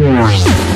Yeah.